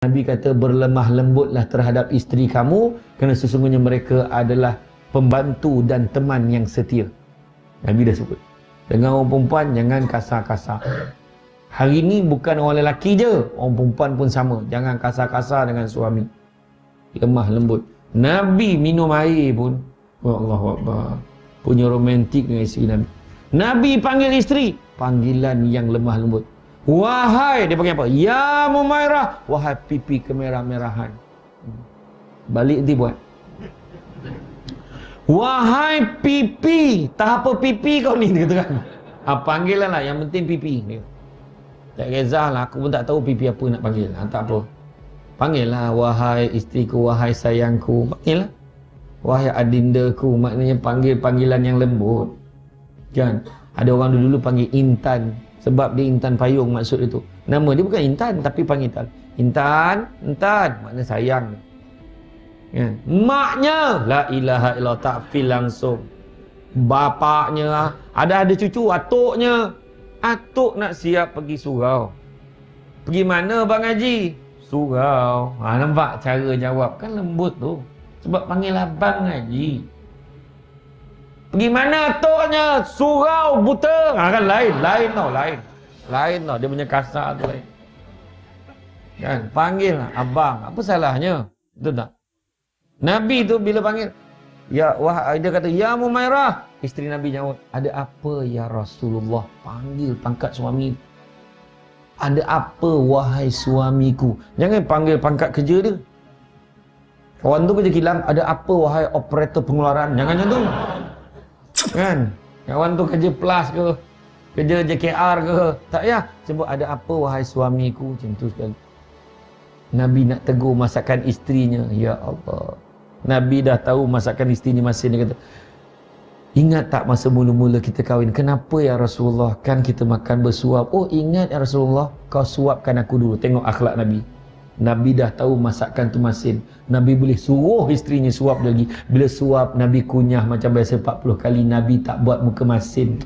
Nabi kata berlemah lembutlah terhadap isteri kamu kerana sesungguhnya mereka adalah pembantu dan teman yang setia. Nabi dah sebut. Dengan orang perempuan jangan kasar-kasar. Hari ini bukan orang lelaki je, orang perempuan pun sama. Jangan kasar-kasar dengan suami. Lemah lembut. Nabi minum air pun. Allah. Punya romantik dengan isteri Nabi. Nabi panggil isteri. Panggilan yang lemah lembut. Wahai, dia panggil apa? Ya Mumairah. Wahai pipi kemerah-merahan. Balik nanti buat. Wahai pipi. Tak apa pipi kau ni. Dia kan. Ha, panggilan lah. Yang penting pipi. Dia. Tak kisah lah. Aku pun tak tahu pipi apa nak panggil. Ha, tak apa. Panggil lah. Wahai isteriku. Wahai sayangku. Panggil lah. Wahai adindaku. Maknanya panggil panggilan yang lembut. Kan? Ada orang dulu, -dulu panggil Intan. Sebab dia Intan Payung maksud itu. Nama dia bukan Intan. Tapi panggil Intan. Intan. Maknanya sayang. Kan? Maknya. La ilaha illallah. Tak feel langsung. Bapaknya. Ada ada cucu. Atuknya. Atuk nak siap pergi surau. Pergi mana Bang Haji? Surau. Ha, nampak cara jawab. Kan lembut tu. Sebab panggil Abang Haji. Pergi mana atuknya? Surau buta. Ha, kan lain. Lain tau. Lain. Lain tau. Dia punya kasar tu lain. Kan? Panggil lah. Abang. Apa salahnya? Betul tak? Nabi tu bila panggil. Ya, wah, dia kata, Ya Mumairah. Isteri Nabi jawab, ada apa ya Rasulullah? Panggil pangkat suami. Ada apa wahai suamiku? Jangan panggil pangkat kerja dia. Kawan tu kerja kilang, ada apa wahai operator pengeluaran? Jangan macam tu. Kan? Kawan tu kerja plus ke? Kerja JKR ke? Tak ya. Sebut ada apa wahai suamiku? Macam tu sekali. Nabi nak tegur masakan isterinya. Ya Allah. Nabi dah tahu masakan isterinya masih dia kata, Ingat tak masa mula-mula kita kahwin? Kenapa ya Rasulullah? Kan kita makan bersuap. Oh ingat ya Rasulullah? Kau suapkan aku dulu. Tengok akhlak Nabi. Nabi dah tahu masakan tu masin. Nabi boleh suruh isterinya suap lagi. Bila suap, Nabi kunyah macam biasa 40 kali. Nabi tak buat muka masin.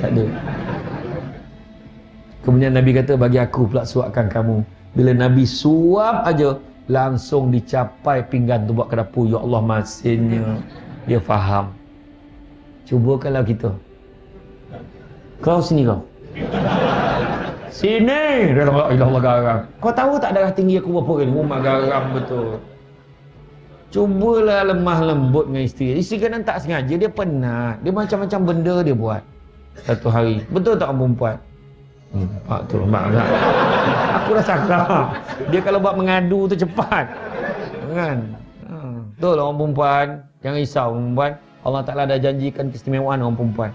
Tak ada. Kemudian Nabi kata, bagi aku pula suapkan kamu. Bila Nabi suap aja, langsung dicapai pinggan tu buat ke dapur. Ya Allah masinnya. Dia faham. Cuba kalau kita. Kau sini kau. Sini. Dia Allah Allah garam. Kau tahu tak darah tinggi aku berapa kali? Rumah garam betul. Cubalah lemah lembut dengan isteri. Isteri kadang tak sengaja. Dia penat. Dia macam-macam benda dia buat. Satu hari. Betul tak orang perempuan? Hmm, Pak tu mak. Aku dah cakap. Dia kalau buat mengadu tu cepat. Kan? Hmm. Betul orang perempuan. Jangan risau perempuan. Allah Ta'ala dah janjikan keistimewaan orang perempuan.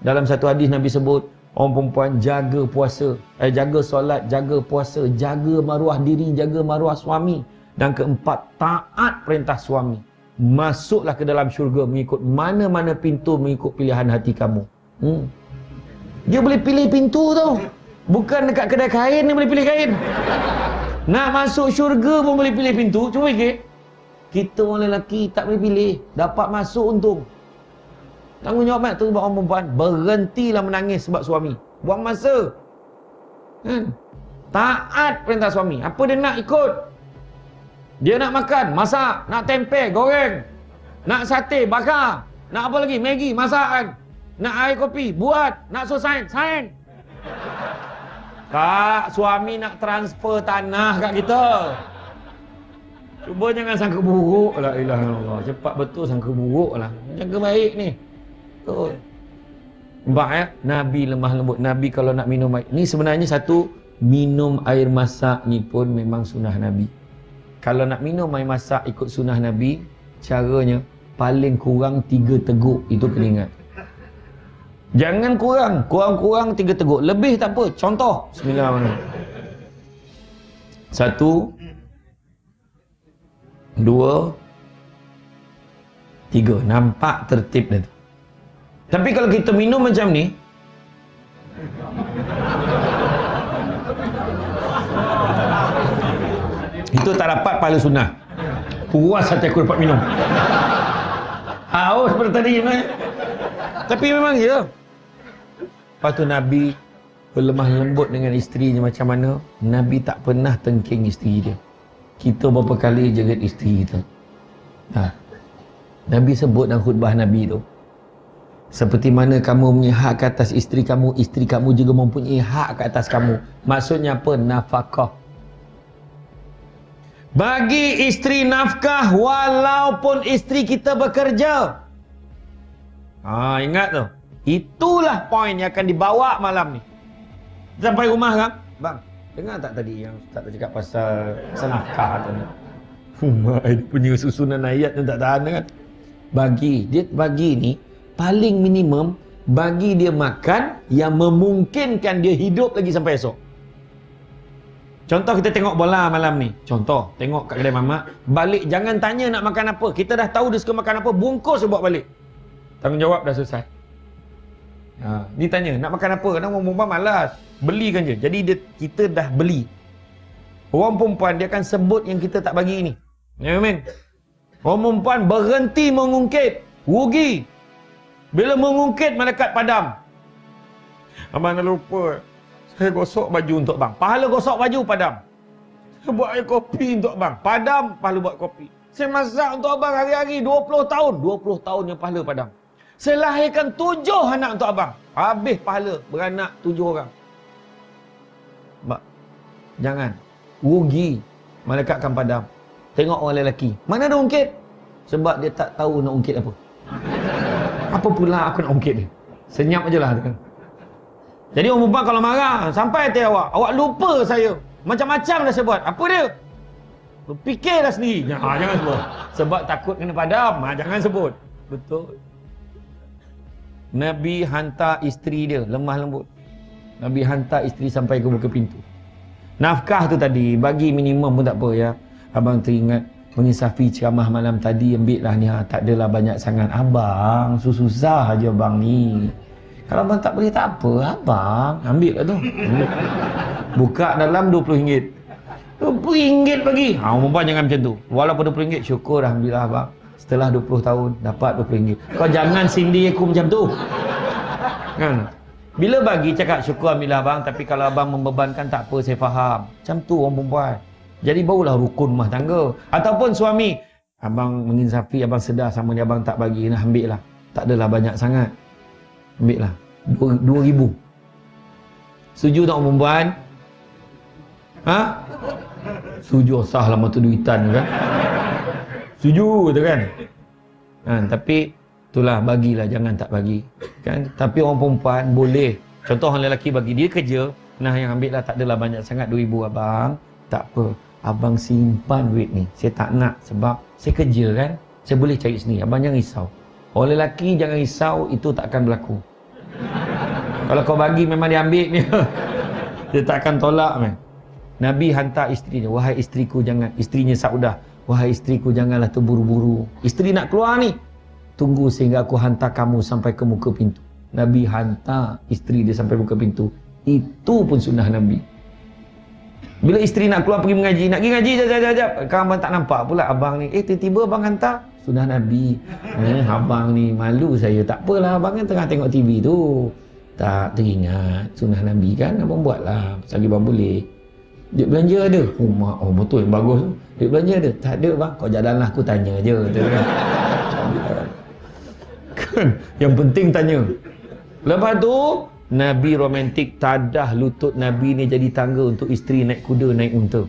Dalam satu hadis Nabi sebut, orang perempuan jaga puasa, eh, jaga solat, jaga puasa, jaga maruah diri, jaga maruah suami. Dan keempat, taat perintah suami. Masuklah ke dalam syurga mengikut mana-mana pintu mengikut pilihan hati kamu. Hmm. Dia boleh pilih pintu tu. Bukan dekat kedai kain dia boleh pilih kain. Nak masuk syurga pun boleh pilih pintu. Cuba fikir. Kita orang lelaki tak boleh pilih. Dapat masuk untung. Tanggungjawab tu buat orang perempuan. Berhentilah menangis sebab suami. Buang masa. Hmm. Taat perintah suami. Apa dia nak ikut? Dia nak makan, masak. Nak tempe, goreng. Nak sate, bakar. Nak apa lagi? Maggi, masakan. Nak air kopi, buat. Nak so sign, sign. Kak, suami nak transfer tanah kat kita. Cuba jangan sangka buruk lah. Cepat betul sangka buruk lah. Jaga baik ni. Betul. Nampak ya? Nabi lemah lembut. Nabi kalau nak minum air. Ni sebenarnya satu, minum air masak ni pun memang sunnah Nabi. Kalau nak minum air masak ikut sunnah Nabi, caranya paling kurang tiga teguk. Itu kena ingat. Jangan kurang. Kurang-kurang tiga teguk. Lebih tak apa. Contoh. Bismillahirrahmanirrahim. Satu, dua, tiga. Nampak tertib dah tu. Tapi kalau kita minum macam ni, itu tak dapat pahala sunnah. Puas hati aku dapat minum. Haus seperti tadi. Man. Tapi memang ya. Lepas tu Nabi berlemah lembut dengan isterinya macam mana. Nabi tak pernah tengking isteri dia. kita berapa kali jerit isteri kita. Ha. Nabi sebut dalam khutbah Nabi tu. Seperti mana kamu punya hak ke atas isteri kamu, isteri kamu juga mempunyai hak ke atas kamu. Maksudnya apa? Nafkah. Bagi isteri nafkah walaupun isteri kita bekerja. Ha, ingat tu. Itulah poin yang akan dibawa malam ni. Sampai rumah kan? Bang, dengar tak tadi yang Ustaz cakap pasal nafkah tu ni? Rumah punya susunan ayat tu tak tahan kan? Bagi, dia bagi ni paling minimum bagi dia makan yang memungkinkan dia hidup lagi sampai esok. Contoh kita tengok bola malam ni. Contoh, tengok kat kedai mamak. Balik, jangan tanya nak makan apa. Kita dah tahu dia suka makan apa. Bungkus buat balik. Tanggungjawab dah selesai. Ha, ni tanya, nak makan apa? Kadang perempuan malas. Belikan je. Jadi dia, kita dah beli. Orang perempuan dia akan sebut yang kita tak bagi ni. Ya. Orang perempuan berhenti mengungkit. Rugi. Bila mengungkit malaikat padam. Abang dah lupa. Saya gosok baju untuk bang. Pahala gosok baju padam. Saya buat air kopi untuk bang. Padam pahala buat kopi. Saya masak untuk abang hari-hari 20 tahun. 20 tahun yang pahala padam. Saya lahirkan tujuh anak untuk abang. Habis pahala beranak tujuh orang. Mak, jangan. Rugi. Malaikat akan padam. Tengok orang lelaki. Mana ada ungkit? Sebab dia tak tahu nak ungkit apa. Apa pula aku nak ungkit ni? Senyap aje lah. Jadi orang perempuan kalau marah, sampai hati awak. Awak lupa saya. Macam-macam dah saya buat. Apa dia? Fikirlah sendiri. Ha, jangan sebut. Sebab takut kena padam. Ha, jangan sebut. Betul. Nabi hantar isteri dia. Lemah lembut. Nabi hantar isteri sampai ke buka pintu. Nafkah tu tadi. Bagi minimum pun tak apa ya. Abang teringat mengisafi ceramah malam tadi ambil lah ni. Ha, tak adalah banyak sangat. Abang susah aja abang ni. Kalau abang tak boleh tak apa. Abang ambil lah tu. Hmm. buka dalam RM20 RM20 bagi ha, umumkan jangan macam tu. Walaupun RM20 syukur Alhamdulillah abang. Setelah 20 tahun dapat RM20 kau jangan sindi aku macam tu. Kan? Bila bagi cakap syukur Alhamdulillah abang. Tapi kalau abang membebankan tak apa saya faham. Macam tu orang perempuan jadi barulah rukun rumah tangga. Ataupun suami, abang menginsafi, abang sedar sama dia, abang tak bagi, nak ambil lah. Tak adalah banyak sangat. Ambil lah. Dua ribu. Setuju tak perempuan? Ha? Setuju sah lah mata duitan kan? Setuju tu kan? Ha, tapi itulah bagilah jangan tak bagi kan tapi orang perempuan boleh contoh orang lelaki bagi dia kerja nah yang ambil lah tak adalah banyak sangat 2000 abang tak apa abang simpan duit ni. Saya tak nak sebab saya kerja kan. Saya boleh cari sendiri. Abang jangan risau. Orang lelaki jangan risau itu tak akan berlaku. Kalau kau bagi memang dia ambil ni. Dia tak akan tolak man. Nabi hantar isteri dia wahai isteriku jangan. Isterinya Saudah wahai isteriku janganlah terburu-buru isteri nak keluar ni. Tunggu sehingga aku hantar kamu sampai ke muka pintu. Nabi hantar isteri dia sampai muka pintu. Itu pun sunnah Nabi bila isteri nak keluar pergi mengaji, nak pergi ngaji jap jap jap. Kau abang tak nampak pula abang ni. Eh tiba-tiba abang hantar sudah Nabi. Eh abang ni malu saya. Tak apalah abang kan tengah tengok TV tu. Tak teringat sunnah Nabi kan abang buatlah. Selagi abang boleh. Duit belanja ada. Oh, mak, oh betul yang bagus tu. Duit belanja ada. Tak ada bang. Kau jalanlah aku tanya je. Kan? kan? Yang penting tanya. Lepas tu Nabi romantik tadah lutut Nabi ni jadi tangga untuk isteri naik kuda naik unta.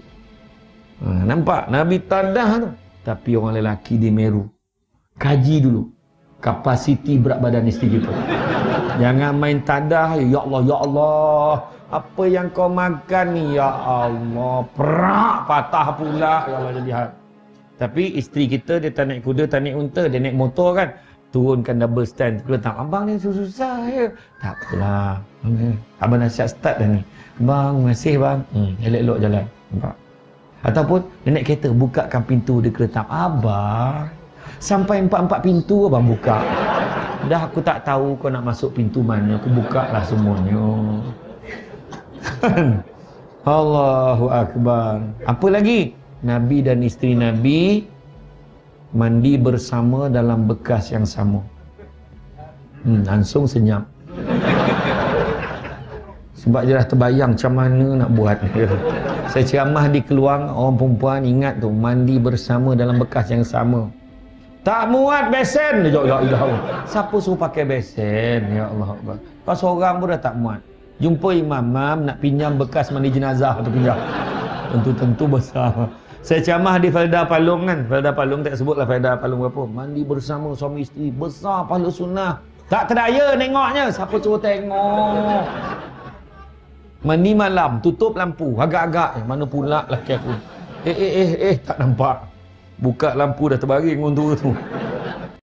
Ha, nampak Nabi tadah tu. Tapi orang lelaki di Meru. Kaji dulu kapasiti berat badan isteri kita. Jangan main tadah ya Allah ya Allah. Apa yang kau makan ni ya Allah. Perak patah pula ya Allah jadi hal. Tapi isteri kita dia tak naik kuda tak naik unta dia naik motor kan turunkan double stand. Tu letak abang ni susah-susah ya. Tak apalah abang nasihat start dah ni. Bang masih bang. Hmm, elok-elok jalan. Nampak? Ataupun naik kereta bukakan pintu. Dia keletap abang sampai empat-empat pintu abang buka. Dah aku tak tahu kau nak masuk pintu mana. Aku buka lah semuanya. Allahu Akbar. Apa lagi? Nabi dan isteri Nabi mandi bersama dalam bekas yang sama. Hmm, langsung senyap. Sebab dia dah terbayang macam mana nak buat. Saya ceramah di keluang orang perempuan ingat tu mandi bersama dalam bekas yang sama. Tak muat besen ya Allah. Siapa suruh pakai besen? Ya Allah. Kau seorang pun dah tak muat. Jumpa imam, mam nak pinjam bekas mandi jenazah tu pinjam. Tentu-tentu besar. Saya ceramah di Felda Palung kan. Felda Palung tak sebutlah Felda Palung berapa. Mandi bersama suami isteri. Besar pahala sunnah. Tak terdaya nengoknya. Siapa suruh tengok? Mandi malam. Tutup lampu. Agak-agak. Mana pula laki aku. Eh, eh, eh, eh. Tak nampak. Buka lampu dah terbaring untuk tu.